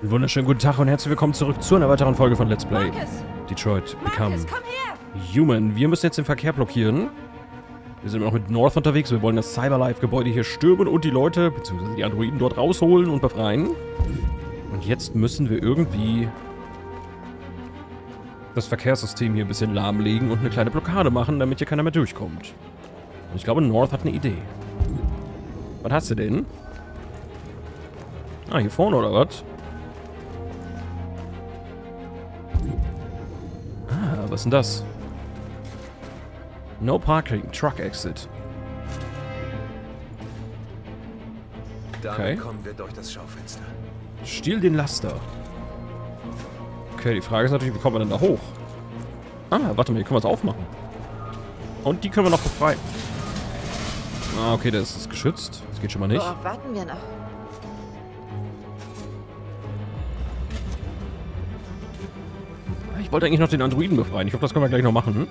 Einen wunderschönen guten Tag und herzlich willkommen zurück zu einer weiteren Folge von Let's Play Marcus! Detroit Become Marcus! Human. Wir müssen jetzt den Verkehr blockieren. Wir sind immer noch mit North unterwegs. Wir wollen das Cyberlife-Gebäude hier stürmen und die Leute, beziehungsweise die Androiden dort rausholen und befreien. Und jetzt müssen wir irgendwie das Verkehrssystem hier ein bisschen lahmlegen und eine kleine Blockade machen, damit hier keiner mehr durchkommt. Und ich glaube, North hat eine Idee. Was hast du denn? Ah, hier vorne oder was? Was ist denn das? No parking, truck exit. Okay. kommen wir durch das Schaufenster. Stiehl den Laster. Okay, die Frage ist natürlich, wie kommen wir denn da hoch? Ah, warte mal, hier können wir es aufmachen. Und die können wir noch befreien. Ah, okay, das ist geschützt. Das geht schon mal nicht. Worauf warten wir noch? Ich wollte eigentlich noch den Androiden befreien. Ich hoffe, das können wir gleich noch machen. Hm?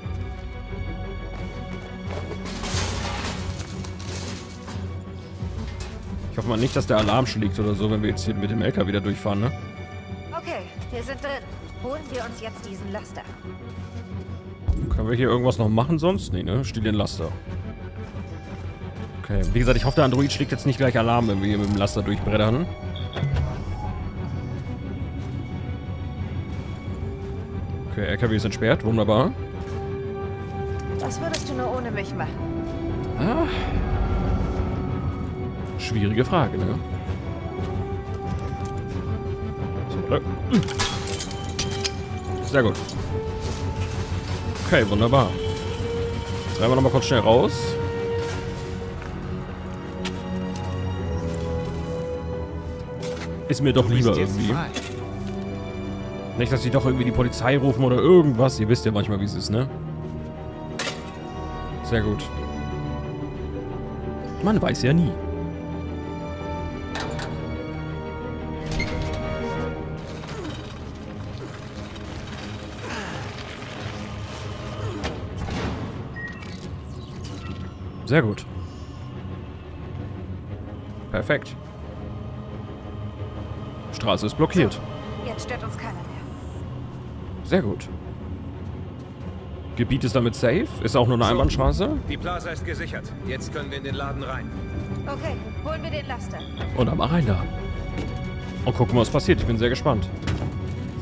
Ich hoffe mal nicht, dass der Alarm schlägt oder so, wenn wir jetzt hier mit dem LKW wieder durchfahren, ne? Okay, wir sind drin. Holen wir uns jetzt diesen Laster. Können wir hier irgendwas noch machen sonst? Nee, ne? Stiel den Laster. Okay, wie gesagt, ich hoffe, der Android schlägt jetzt nicht gleich Alarm, wenn wir hier mit dem Laster durchbrettern. Okay, LKW ist entsperrt. Wunderbar. Was würdest du nur ohne mich machen? Ah. Schwierige Frage, ne? Sehr gut. Okay, wunderbar. Jetzt rennen wir nochmal kurz schnell raus. Ist mir doch lieber irgendwie. frei. Nicht, dass sie doch irgendwie die Polizei rufen oder irgendwas. Ihr wisst ja manchmal, wie es ist, ne? Sehr gut. Man weiß ja nie. Sehr gut. Perfekt. Straße ist blockiert. Jetzt stört uns keiner. Sehr gut. Gebiet ist damit safe? Ist auch nur eine So. Einbahnstraße? Die Plaza ist gesichert. Jetzt können wir in den Laden rein. Okay, holen wir den Laster. Und am rein da. Und gucken, was passiert. Ich bin sehr gespannt.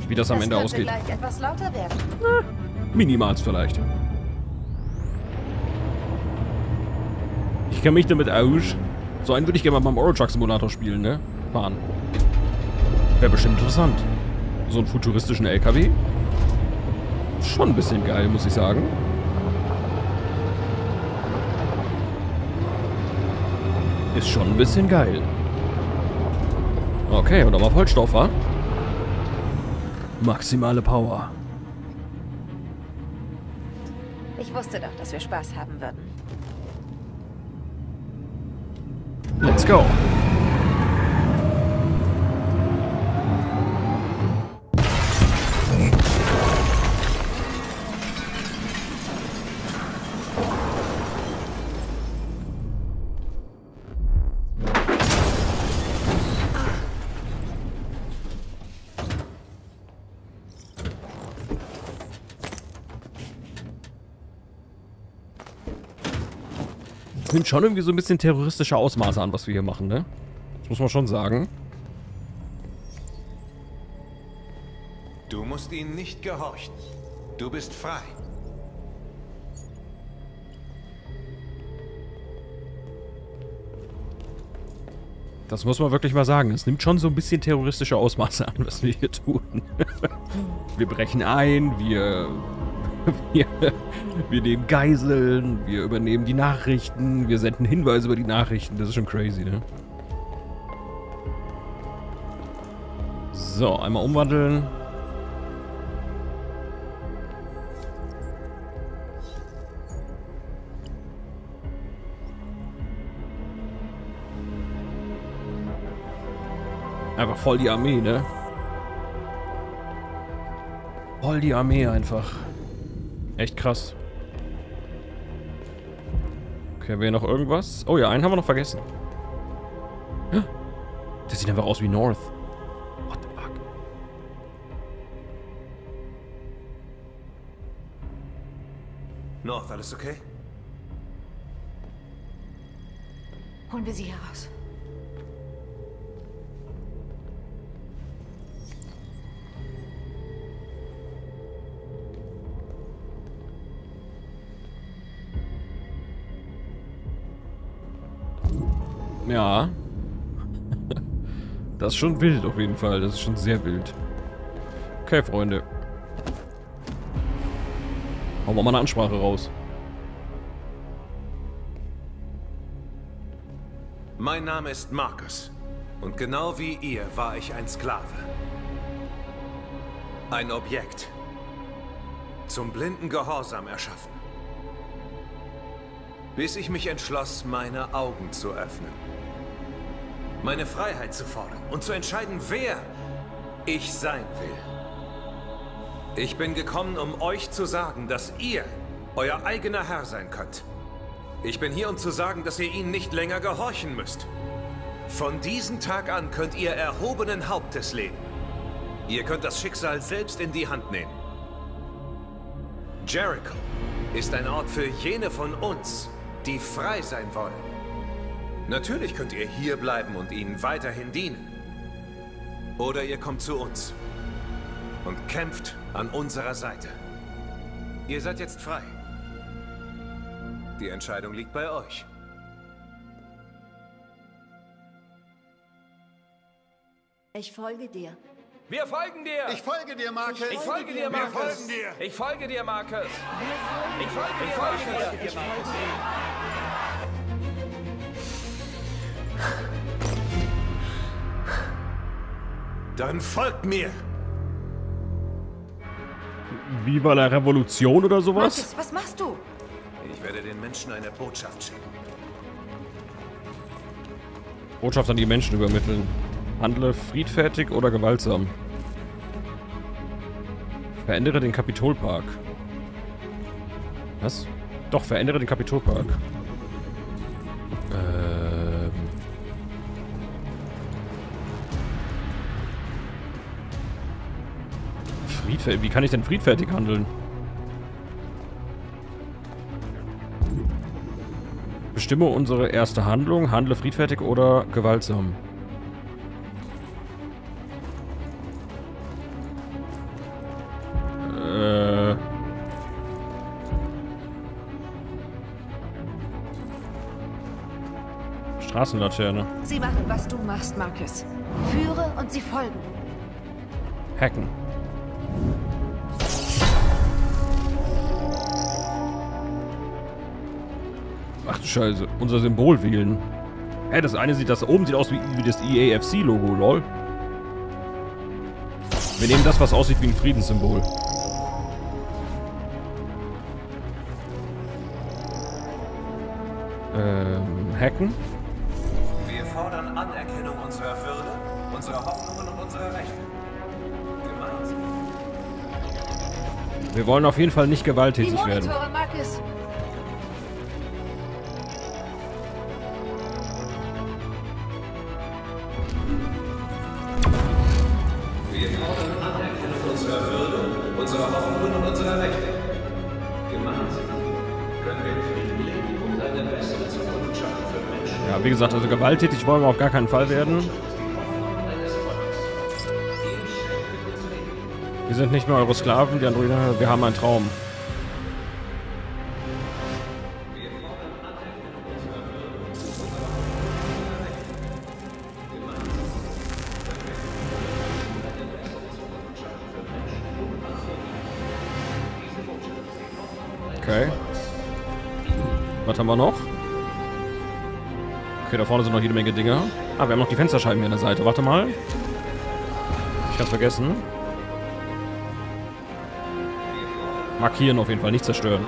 Wie das am Ende ausgeht. gleich etwas lauter werden. Minimals vielleicht. Ich kenne mich damit aus. So einen würde ich gerne mal beim Eurotruck Simulator spielen, ne? Fahren. Wäre bestimmt interessant. So einen futuristischen LKW. Schon ein bisschen geil, muss ich sagen. Ist schon ein bisschen geil. Okay, und nochmal Vollstoff, wa? Maximale Power. Ich wusste doch, dass wir Spaß haben würden. Let's go. Nimmt schon irgendwie so ein bisschen terroristische Ausmaße an, was wir hier machen, ne? Das muss man schon sagen. Du musst ihnen nicht gehorchen. Du bist frei. Das muss man wirklich mal sagen. Es nimmt schon so ein bisschen terroristische Ausmaße an, was wir hier tun. wir brechen ein, wir, wir, wir nehmen Geiseln, wir übernehmen die Nachrichten, wir senden Hinweise über die Nachrichten. Das ist schon crazy, ne? So, einmal umwandeln. Einfach voll die Armee, ne? Voll die Armee einfach. Echt krass. Okay, haben wir hier noch irgendwas? Oh ja, einen haben wir noch vergessen. Der sieht einfach aus wie North. What the fuck? North, alles okay? Holen wir sie heraus. Ja. Das ist schon wild auf jeden Fall. Das ist schon sehr wild. Okay, Freunde. Hauen wir mal eine Ansprache raus. Mein Name ist Marcus. Und genau wie ihr war ich ein Sklave. Ein Objekt. Zum blinden Gehorsam erschaffen. Bis ich mich entschloss, meine Augen zu öffnen. Meine Freiheit zu fordern und zu entscheiden, wer ich sein will. Ich bin gekommen, um euch zu sagen, dass ihr euer eigener Herr sein könnt. Ich bin hier, um zu sagen, dass ihr ihnen nicht länger gehorchen müsst. Von diesem Tag an könnt ihr erhobenen Hauptes leben. Ihr könnt das Schicksal selbst in die Hand nehmen. Jericho ist ein Ort für jene von uns, die frei sein wollen. Natürlich könnt ihr hier bleiben und ihnen weiterhin dienen. Oder ihr kommt zu uns und kämpft an unserer Seite. Ihr seid jetzt frei. Die Entscheidung liegt bei euch. Ich folge dir. Wir folgen dir! Ich folge dir, Marcus. Ich folge dir, Wir Markus! folgen dir. Ich folge dir, Markus! Ich folge dir, Markus! Dann folgt mir! Viva la Revolution oder sowas? Marcus, was machst du? Ich werde den Menschen eine Botschaft schicken. Botschaft an die Menschen übermitteln. Handle friedfertig oder gewaltsam. Verändere den Kapitolpark. Was? Doch, verändere den Kapitolpark. Friedfertig. Wie kann ich denn friedfertig handeln? Bestimme unsere erste Handlung. Handle friedfertig oder gewaltsam. Äh. Straßenlaterne. Sie machen, was du machst, Marcus. Führe und sie folgen. Hacken. Ach du Scheiße, unser Symbol wählen. Hä, das eine sieht, das oben sieht aus wie, wie das EAFC-Logo, lol. Wir nehmen das, was aussieht wie ein Friedenssymbol. Ähm, hacken? Wir fordern Anerkennung unserer Würde, unserer Hoffnungen und unserer Rechte. Gemeinsam. Wir wollen auf jeden Fall nicht gewalttätig werden. Ja, wie gesagt, also gewalttätig wollen wir auf gar keinen Fall werden. Wir sind nicht mehr eure Sklaven, die Androiden, wir haben einen Traum. Vorne sind noch jede Menge Dinge. Ah, wir haben noch die Fensterscheiben hier an der Seite. Warte mal. Ich hab's vergessen. Markieren auf jeden Fall, nicht zerstören.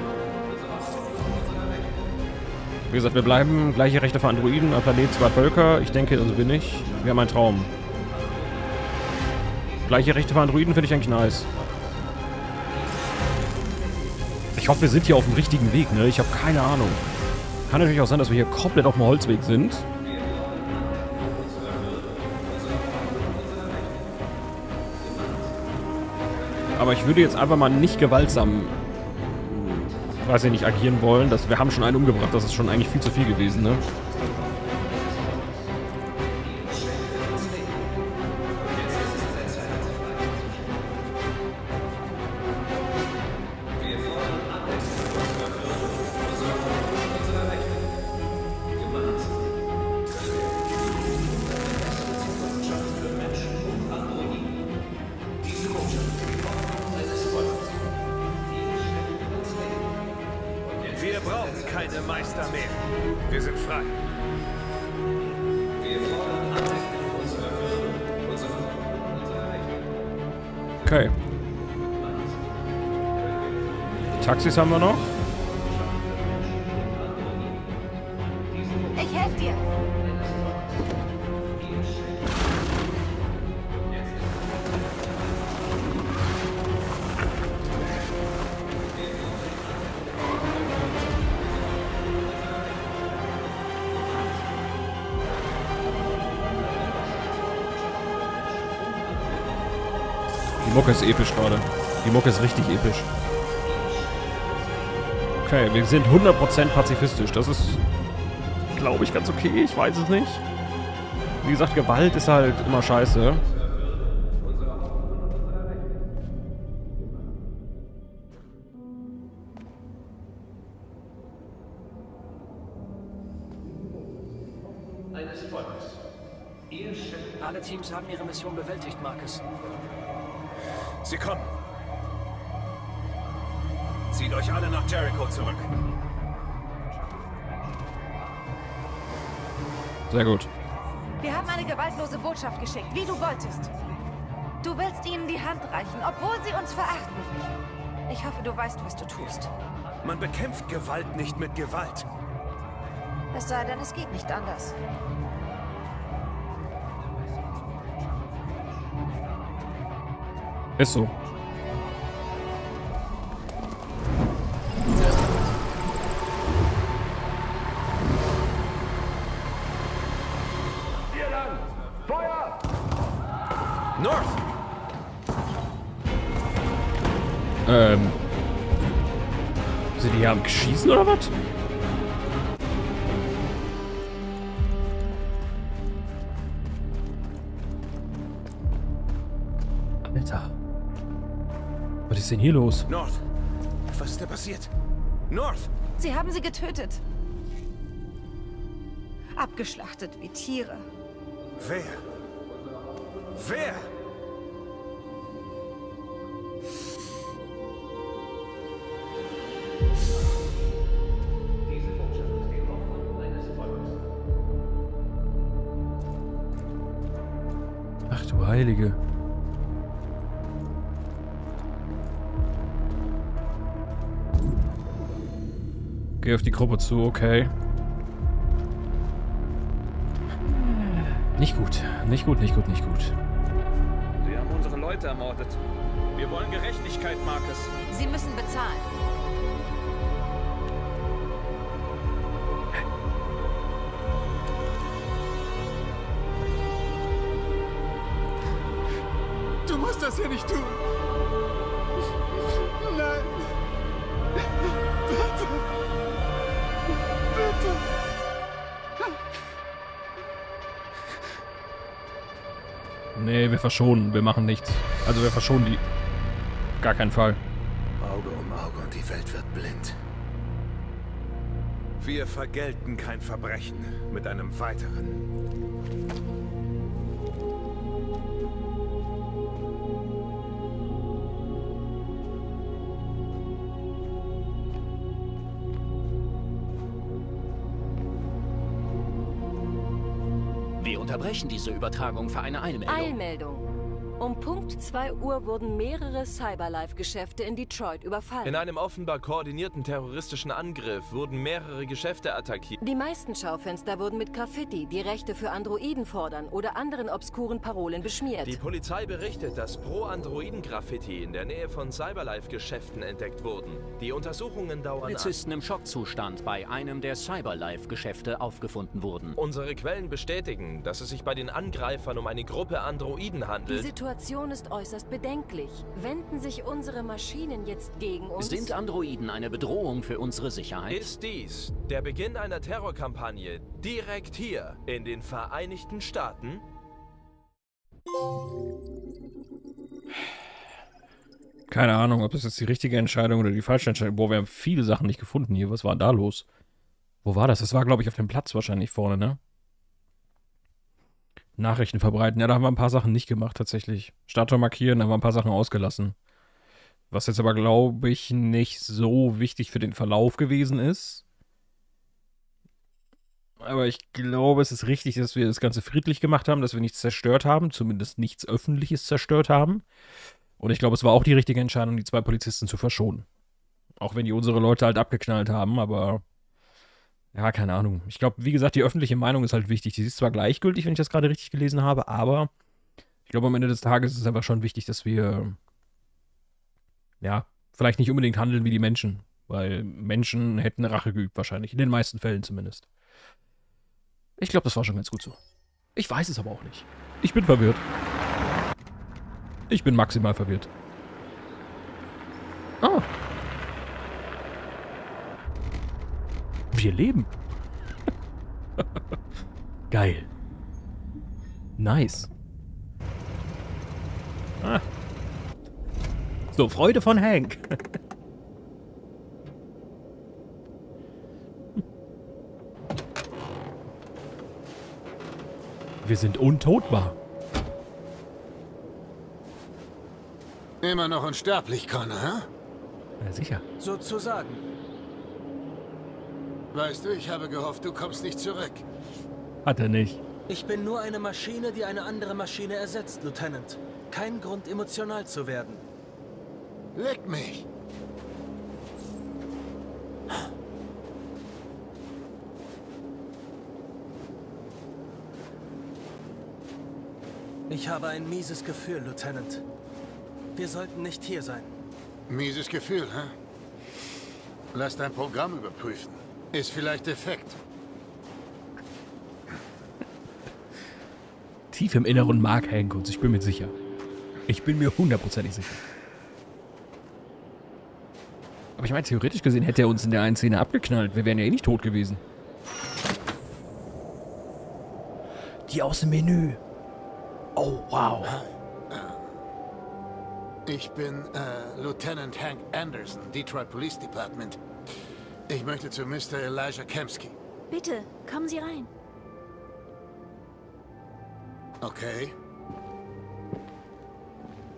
Wie gesagt, wir bleiben. Gleiche Rechte für Androiden, ein Planet, zwei Völker. Ich denke, also bin ich. Wir haben einen Traum. Gleiche Rechte für Androiden finde ich eigentlich nice. Ich hoffe, wir sind hier auf dem richtigen Weg, ne? Ich habe keine Ahnung. Kann natürlich auch sein, dass wir hier komplett auf dem Holzweg sind. Aber ich würde jetzt einfach mal nicht gewaltsam weiß ich nicht, agieren wollen. Das, wir haben schon einen umgebracht, das ist schon eigentlich viel zu viel gewesen, ne? Keine Meister mehr. Wir sind frei. Okay. Taxis haben wir noch. Mucke ist episch gerade. Die Mucke ist richtig episch. Okay, wir sind 100% pazifistisch. Das ist, glaube ich, ganz okay. Ich weiß es nicht. Wie gesagt, Gewalt ist halt immer scheiße. Alle Teams haben ihre Mission bewältigt, Marcus. Sie kommen. Zieht euch alle nach Jericho zurück. Sehr gut. Wir haben eine gewaltlose Botschaft geschickt, wie du wolltest. Du willst ihnen die Hand reichen, obwohl sie uns verachten. Ich hoffe, du weißt, was du tust. Man bekämpft Gewalt nicht mit Gewalt. Es sei denn, es geht nicht anders. Ist so. Ähm. Sind die hier am Schießen oder was? Ist denn hier los? North! Was ist da passiert? North! Sie haben sie getötet. Abgeschlachtet wie Tiere. Wer? Wer? Geh auf die Gruppe zu, okay. Nicht gut, nicht gut, nicht gut, nicht gut. Sie haben unsere Leute ermordet. Wir wollen Gerechtigkeit, Marcus. Sie müssen bezahlen. Du musst das hier nicht tun. Nee, wir verschonen, wir machen nichts. Also wir verschonen die. Gar keinen Fall. Auge um Auge und die Welt wird blind. Wir vergelten kein Verbrechen mit einem weiteren. Unterbrechen diese Übertragung für eine Eilmeldung. Eilmeldung. Um Punkt 2 Uhr wurden mehrere Cyberlife-Geschäfte in Detroit überfallen. In einem offenbar koordinierten terroristischen Angriff wurden mehrere Geschäfte attackiert. die meisten Schaufenster wurden mit Graffiti, die Rechte für Androiden fordern oder anderen obskuren Parolen beschmiert. Die Polizei berichtet, dass Pro-Androiden-Graffiti in der Nähe von Cyberlife-Geschäften entdeckt wurden. Die Untersuchungen dauern an. Polizisten im Schockzustand bei einem der Cyberlife-Geschäfte aufgefunden wurden. Unsere Quellen bestätigen, dass es sich bei den Angreifern um eine Gruppe Androiden Die handelt. Situation Situation ist äußerst bedenklich. Wenden sich unsere Maschinen jetzt gegen uns? Sind Androiden eine Bedrohung für unsere Sicherheit? Ist dies der Beginn einer Terrorkampagne direkt hier in den Vereinigten Staaten? Keine Ahnung, ob das jetzt die richtige Entscheidung oder die falsche Entscheidung. Boah, wir haben viele Sachen nicht gefunden hier. Was war da los? Wo war das? Das war, glaube ich, auf dem Platz wahrscheinlich vorne, ne? Nachrichten verbreiten. Ja, da haben wir ein paar Sachen nicht gemacht, tatsächlich. Statue markieren, da haben wir ein paar Sachen ausgelassen. Was jetzt aber, glaube ich, nicht so wichtig für den Verlauf gewesen ist. Aber ich glaube, es ist richtig, dass wir das Ganze friedlich gemacht haben, dass wir nichts zerstört haben, zumindest nichts Öffentliches zerstört haben. Und ich glaube, es war auch die richtige Entscheidung, die zwei Polizisten zu verschonen. Auch wenn die unsere Leute halt abgeknallt haben, aber ja, keine Ahnung. Ich glaube, wie gesagt, die öffentliche Meinung ist halt wichtig. Die ist zwar gleichgültig, wenn ich das gerade richtig gelesen habe, aber ich glaube, am Ende des Tages ist es einfach schon wichtig, dass wir ja, vielleicht nicht unbedingt handeln wie die Menschen, weil Menschen hätten Rache geübt wahrscheinlich, in den meisten Fällen zumindest. Ich glaube, das war schon ganz gut so. Ich weiß es aber auch nicht. Ich bin verwirrt. Ich bin maximal verwirrt. Oh. Wir leben. Geil. Nice. Ah. So, Freude von Hank. Wir sind untotbar. Immer noch unsterblich, Connor, hä? Ja, sicher. Sozusagen. Weißt du, ich habe gehofft, du kommst nicht zurück. Hat er nicht. Ich bin nur eine Maschine, die eine andere Maschine ersetzt, Lieutenant. Kein Grund, emotional zu werden. Leck mich. Ich habe ein mieses Gefühl, Lieutenant. Wir sollten nicht hier sein. Mieses Gefühl, hä? Lass dein Programm überprüfen. Ist vielleicht defekt. Tief im Inneren mag Hank uns, ich bin mir sicher. Ich bin mir hundertprozentig sicher. Aber ich meine, theoretisch gesehen hätte er uns in der einen Szene abgeknallt. Wir wären ja eh nicht tot gewesen. Die aus dem Menü. Oh, wow. Ich bin äh, Lieutenant Hank Anderson, Detroit Police Department. Ich möchte zu Mr. Elijah Kemsky. Bitte, kommen Sie rein. Okay.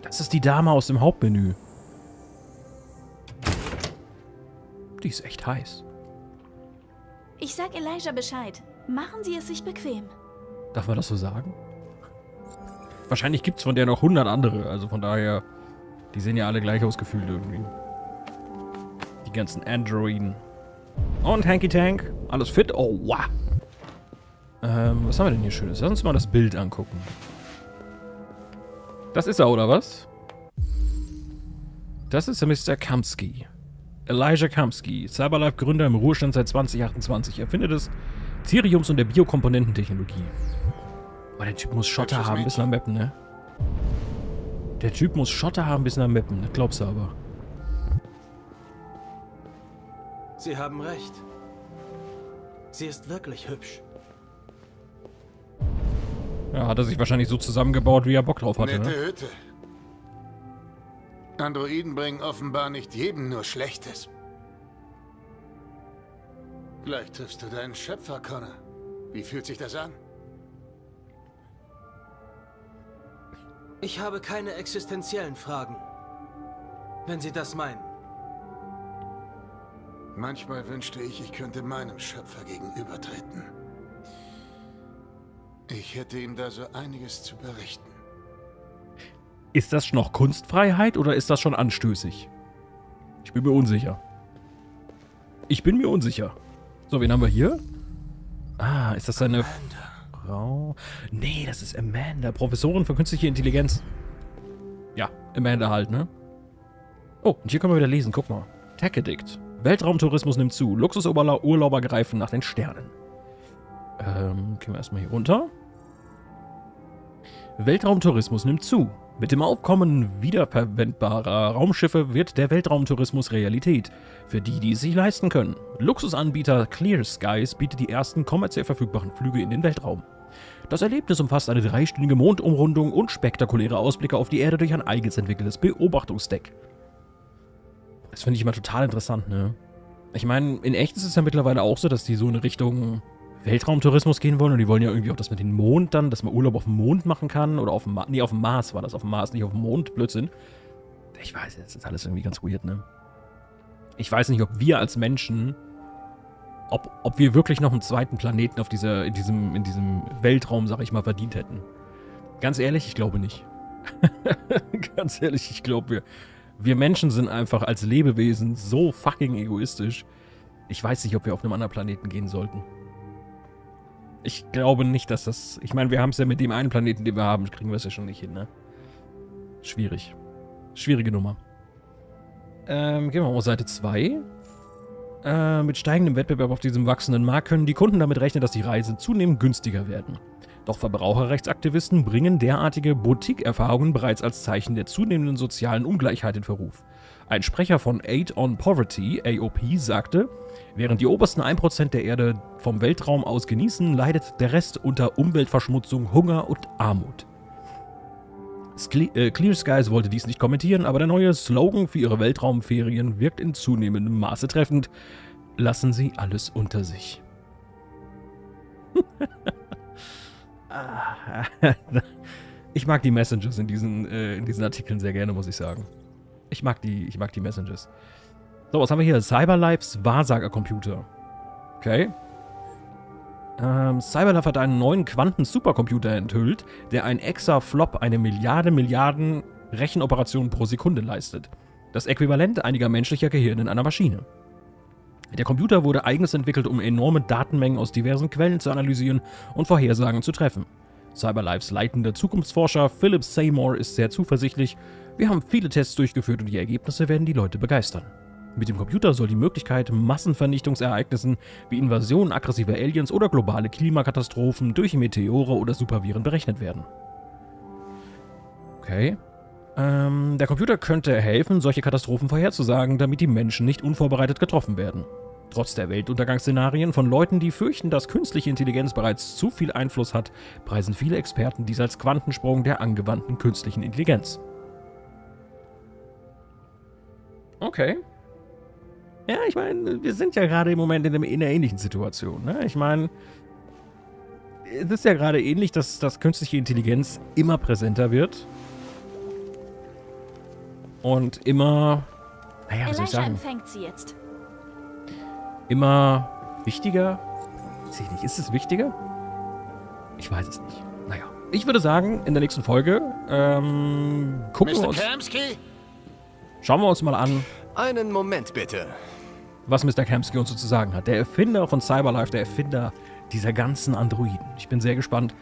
Das ist die Dame aus dem Hauptmenü. Die ist echt heiß. Ich sag Elijah Bescheid. Machen Sie es sich bequem. Darf man das so sagen? Wahrscheinlich gibt es von der noch 100 andere. Also von daher, die sehen ja alle gleich ausgefühlt irgendwie. Die ganzen Androiden. Und Hanky Tank. Alles fit? Oh, wow. Ähm, was haben wir denn hier Schönes? Lass uns mal das Bild angucken. Das ist er, oder was? Das ist der Mr. Kamsky. Elijah Kamsky, Cyberlife-Gründer im Ruhestand seit 2028. Erfinder des Theriums und der Biokomponententechnologie. Aber der Typ muss Schotter haben bis nach Mappen, ne? Der Typ muss Schotter haben bis nach Mappen, das glaubst du aber. Sie haben recht. Sie ist wirklich hübsch. Ja, hat er sich wahrscheinlich so zusammengebaut, wie er Bock drauf hatte, Nette ne? Hütte. Androiden bringen offenbar nicht jedem nur Schlechtes. Gleich triffst du deinen Schöpfer, Connor. Wie fühlt sich das an? Ich habe keine existenziellen Fragen. Wenn Sie das meinen. Manchmal wünschte ich, ich könnte meinem Schöpfer gegenübertreten. Ich hätte ihm da so einiges zu berichten. Ist das noch Kunstfreiheit oder ist das schon anstößig? Ich bin mir unsicher. Ich bin mir unsicher. So, wen haben wir hier? Ah, ist das seine Frau? Nee, das ist Amanda, Professorin für künstliche Intelligenz. Ja, Amanda halt, ne? Oh, und hier können wir wieder lesen, guck mal. Tech Addict. Weltraumtourismus nimmt zu. Luxusurlauber greifen nach den Sternen. Ähm, gehen wir erstmal hier runter. Weltraumtourismus nimmt zu. Mit dem Aufkommen wiederverwendbarer Raumschiffe wird der Weltraumtourismus Realität. Für die, die es sich leisten können. Luxusanbieter Clear Skies bietet die ersten kommerziell verfügbaren Flüge in den Weltraum. Das Erlebnis umfasst eine dreistündige Mondumrundung und spektakuläre Ausblicke auf die Erde durch ein eigens entwickeltes Beobachtungsdeck. Das finde ich immer total interessant, ne? Ich meine, in echt ist es ja mittlerweile auch so, dass die so in Richtung Weltraumtourismus gehen wollen und die wollen ja irgendwie auch das mit dem Mond dann, dass man Urlaub auf dem Mond machen kann oder auf dem Mars. Nee, auf dem Mars war das, auf dem Mars, nicht auf dem Mond. Blödsinn. Ich weiß, jetzt ist alles irgendwie ganz weird, ne? Ich weiß nicht, ob wir als Menschen, ob, ob wir wirklich noch einen zweiten Planeten auf dieser, in diesem, in diesem Weltraum, sag ich mal, verdient hätten. Ganz ehrlich, ich glaube nicht. ganz ehrlich, ich glaube, wir, wir Menschen sind einfach als Lebewesen so fucking egoistisch. Ich weiß nicht, ob wir auf einem anderen Planeten gehen sollten. Ich glaube nicht, dass das. Ich meine, wir haben es ja mit dem einen Planeten, den wir haben, kriegen wir es ja schon nicht hin, ne? Schwierig. Schwierige Nummer. Ähm, gehen wir mal auf Seite 2. Äh, mit steigendem Wettbewerb auf diesem wachsenden Markt können die Kunden damit rechnen, dass die Reisen zunehmend günstiger werden. Doch Verbraucherrechtsaktivisten bringen derartige Boutique-Erfahrungen bereits als Zeichen der zunehmenden sozialen Ungleichheit in Verruf. Ein Sprecher von Aid on Poverty, AOP, sagte, während die obersten 1% der Erde vom Weltraum aus genießen, leidet der Rest unter Umweltverschmutzung, Hunger und Armut. Äh, Clear Skies wollte dies nicht kommentieren, aber der neue Slogan für ihre Weltraumferien wirkt in zunehmendem Maße treffend. Lassen Sie alles unter sich. ich mag die Messengers in diesen, äh, in diesen Artikeln sehr gerne, muss ich sagen. Ich mag die, ich mag die Messengers. So, was haben wir hier? Cyberlifes Wahrsagercomputer. Okay. Ähm, Cyberlife hat einen neuen Quanten-Supercomputer enthüllt, der ein Exaflop eine Milliarde Milliarden Rechenoperationen pro Sekunde leistet. Das Äquivalent einiger menschlicher Gehirne in einer Maschine. Der Computer wurde eigens entwickelt, um enorme Datenmengen aus diversen Quellen zu analysieren und Vorhersagen zu treffen. Cyberlifes leitender Zukunftsforscher Philip Seymour ist sehr zuversichtlich. Wir haben viele Tests durchgeführt und die Ergebnisse werden die Leute begeistern. Mit dem Computer soll die Möglichkeit, Massenvernichtungsereignissen wie Invasionen aggressiver Aliens oder globale Klimakatastrophen durch Meteore oder Superviren berechnet werden. Okay. Ähm, der Computer könnte helfen, solche Katastrophen vorherzusagen, damit die Menschen nicht unvorbereitet getroffen werden. Trotz der Weltuntergangsszenarien von Leuten, die fürchten, dass künstliche Intelligenz bereits zu viel Einfluss hat, preisen viele Experten dies als Quantensprung der angewandten künstlichen Intelligenz. Okay. Ja, ich meine, wir sind ja gerade im Moment in, einer ähnlichen Situation. Ne? Ich meine, es ist ja gerade ähnlich, dass, dass künstliche Intelligenz immer präsenter wird. Und immer, naja, was soll ich sagen? empfängt sie jetzt immer wichtiger? Weiß ich nicht. Ist es wichtiger? Ich weiß es nicht. Naja. Ich würde sagen, in der nächsten Folge ähm, gucken Mr. wir uns. Kamsky? Schauen wir uns mal an. Einen Moment bitte. Was Mr. Kamsky uns so zu sagen hat. Der Erfinder von Cyberlife, der Erfinder dieser ganzen Androiden. Ich bin sehr gespannt.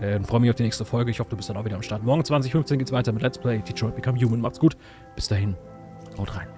Äh, freue mich auf die nächste Folge. Ich hoffe, du bist dann auch wieder am Start. Morgen 2015 geht's weiter mit Let's Play Detroit Become Human. Macht's gut. Bis dahin. Haut rein.